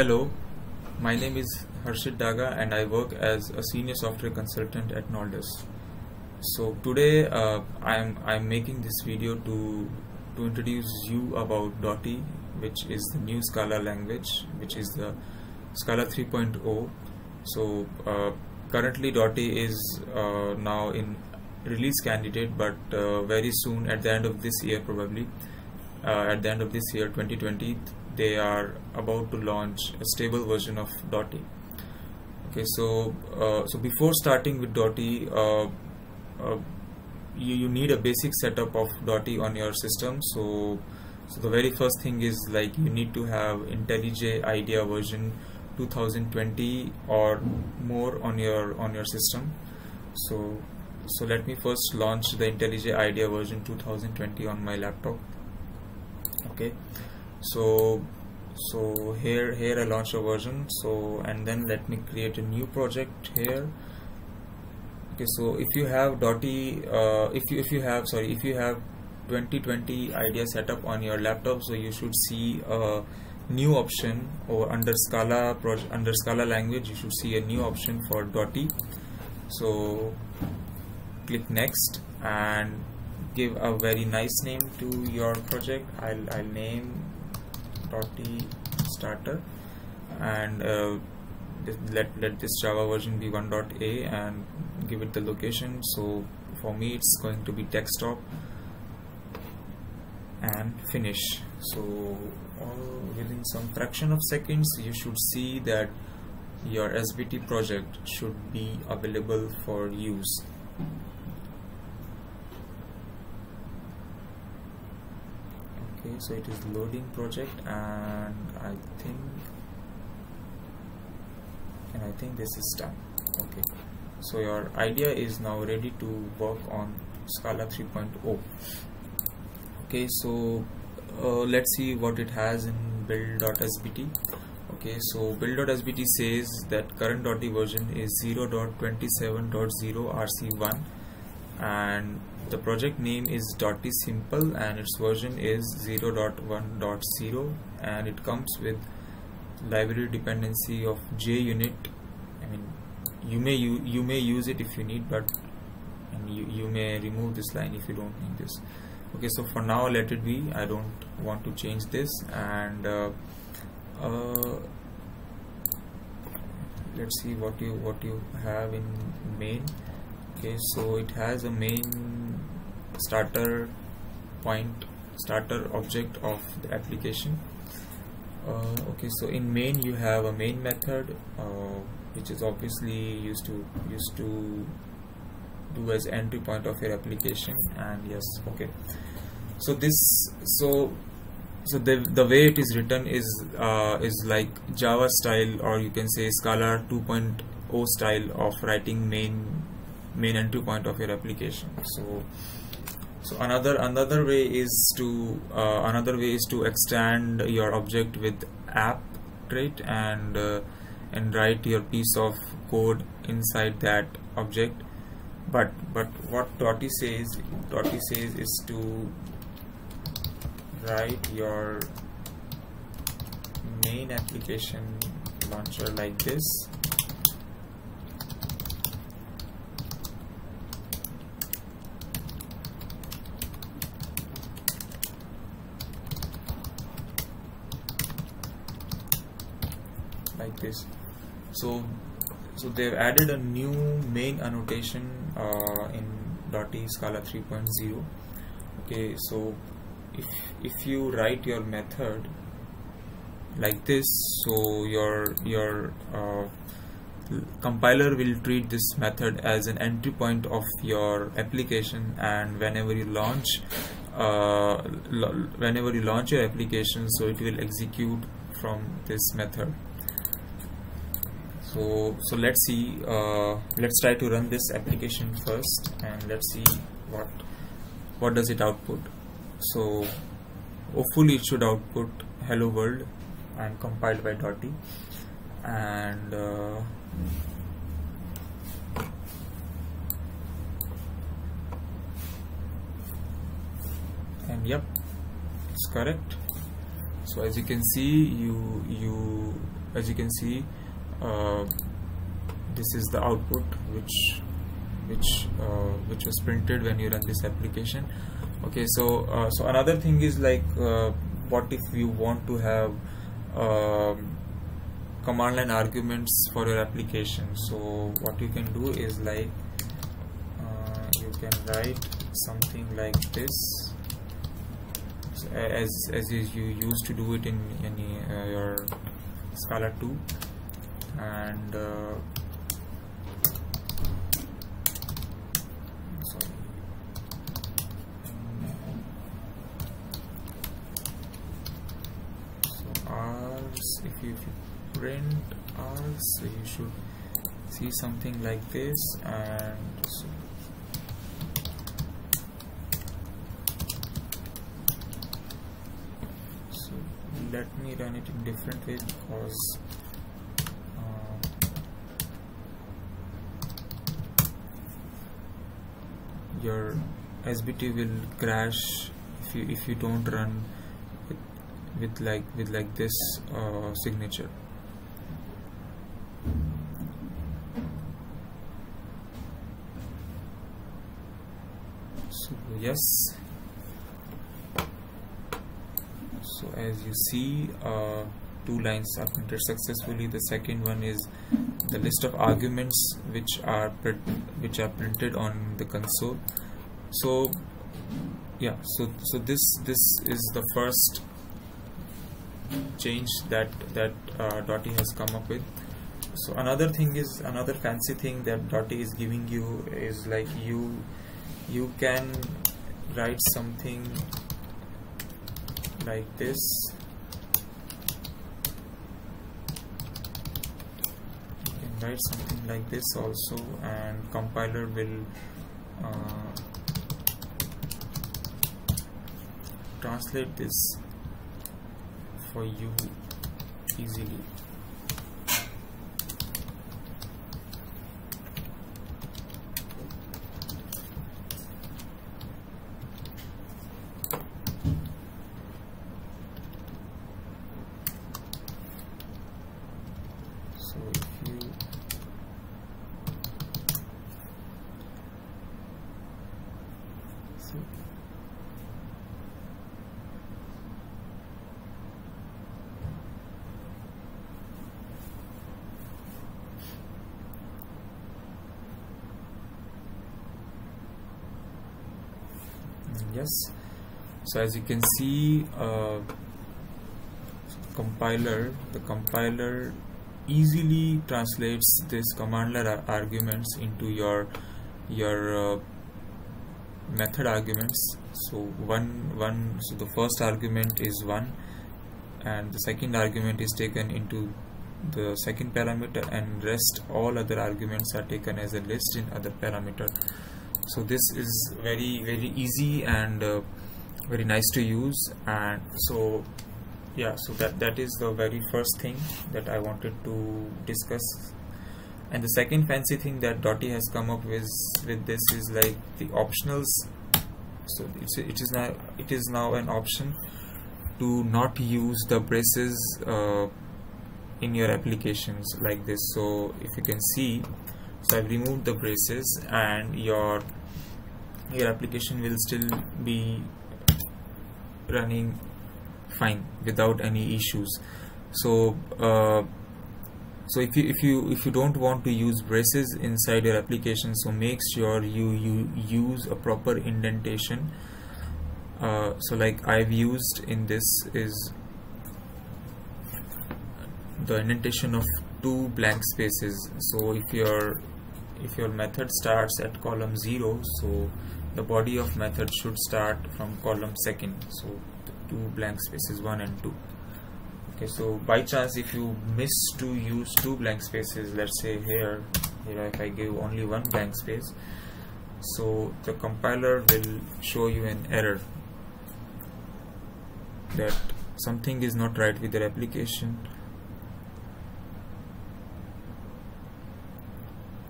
Hello, my name is Harshit Daga and I work as a senior software consultant at Knoldus. So today uh, I'm I'm making this video to to introduce you about Dotty, which is the new Scala language, which is the Scala 3.0. So uh, currently Dotty is uh, now in release candidate, but uh, very soon at the end of this year probably uh, at the end of this year 2020 they are about to launch a stable version of Dotty. Okay, so uh, so before starting with Dotty, uh, uh, you, you need a basic setup of Dotty on your system. So so the very first thing is like you need to have IntelliJ IDEA version 2020 or more on your on your system. So so let me first launch the IntelliJ IDEA version 2020 on my laptop. Okay so so here here I launch a version. So and then let me create a new project here. Okay so if you have dotty uh, if you if you have sorry if you have 2020 idea setup on your laptop so you should see a new option or under scala project under scala language you should see a new option for dotty. So click next and give a very nice name to your project. I'll, I'll name Dotty starter. And uh, let, let this java version be 1.a and give it the location. So for me it's going to be desktop and finish. So within some fraction of seconds you should see that your SBT project should be available for use okay so it is loading project and I think and I think this is done. Okay. So your idea is now ready to work on Scala 3.0 okay so uh, let's see what it has in build.sbt okay so build.sbt says that current Dotty version is 0.27.0 rc1 and the project name is Dotty Simple and its version is 0.1.0 and it comes with library dependency of JUnit. I mean, you may you, you may use it if you need, but you you may remove this line if you don't need this. Okay, so for now let it be. I don't want to change this and uh, uh, let's see what you what you have in main okay so it has a main starter point starter object of the application. Uh, okay so in main you have a main method uh, which is obviously used to used to do as entry point of your application and yes okay. So this so so the, the way it is written is uh, is like java style or you can say scala 2.0 style of writing main main entry point of your application. So so another another way is to uh, another way is to extend your object with app trait and uh, and write your piece of code inside that object. But but what Dotty says Dotty says is to write your main application launcher like this like this. So so they've added a new main annotation uh, in Dotty Scala 3.0 okay so if if you write your method like this so your your uh, compiler will treat this method as an entry point of your application and whenever you launch uh, whenever you launch your application so it will execute from this method so so let's see uh, let's try to run this application first and let's see what what does it output. So hopefully it should output hello world and compiled by Dotty. And uh, and yep it's correct. So as you can see you you as you can see uh, this is the output which which uh, which was printed when you run this application. Okay so uh, so another thing is like uh, what if you want to have um, command line arguments for your application? So what you can do is like uh, you can write something like this. As as you used to do it in any your Scala 2 and uh, so if you, if you print args so you should see something like this and so let me run it in different way because your SBT will crash if you if you don't run with, with like with like this uh, signature. So yes. So as you see uh, two lines are printed successfully. The second one is the list of arguments which are which are printed on the console. So yeah so so this this is the first change that that uh, has come up with. So another thing is another fancy thing that Dotty is giving you is like you you can write something like this you can write something like this also and compiler will uh, translate this for you easily so if you so yes. So as you can see uh, compiler the compiler easily translates this command line arguments into your your uh, method arguments. So one one so the first argument is one and the second argument is taken into the second parameter and rest all other arguments are taken as a list in other parameter so this is very very easy and uh, very nice to use and so yeah so that that is the very first thing that I wanted to discuss. And the second fancy thing that Dotty has come up with with this is like the optionals. So it's, it is now it is now an option to not use the braces uh, in your applications like this. So if you can see so I've removed the braces and your your application will still be running fine without any issues. So uh, so if you if you if you don't want to use braces inside your application so make sure you you use a proper indentation. Uh, so like I've used in this is the indentation of two blank spaces. So if your if your method starts at column 0 so the body of method should start from column second. So two blank spaces 1 and 2 okay so by chance if you miss to use two blank spaces let's say here here if I give only one blank space so the compiler will show you an error that something is not right with your application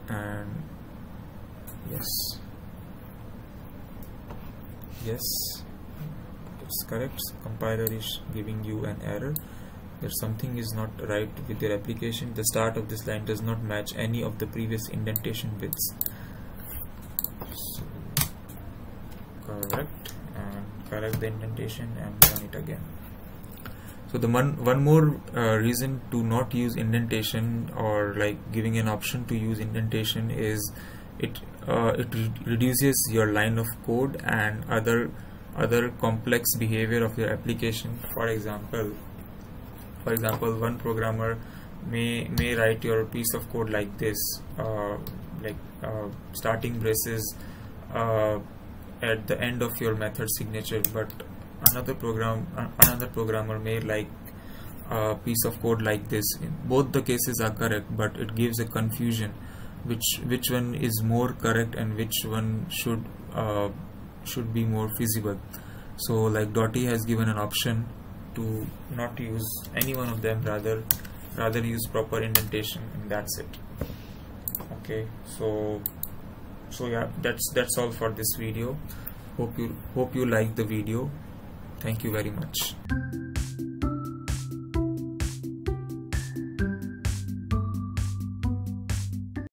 and yes yes. It's correct compiler is giving you an error that something is not right with your application. The start of this line does not match any of the previous indentation widths. So, correct. And correct the indentation and run it again. So the one one more uh, reason to not use indentation or like giving an option to use indentation is it uh, it re reduces your line of code and other other complex behavior of your application. For example for example one programmer may may write your piece of code like this uh, like uh, starting braces uh, at the end of your method signature but another program another programmer may like a piece of code like this. Both the cases are correct but it gives a confusion which which one is more correct and which one should uh, should be more feasible. So like Dotty has given an option to not use any one of them rather rather use proper indentation and that's it. Okay so so yeah that's that's all for this video. Hope you hope you like the video. Thank you very much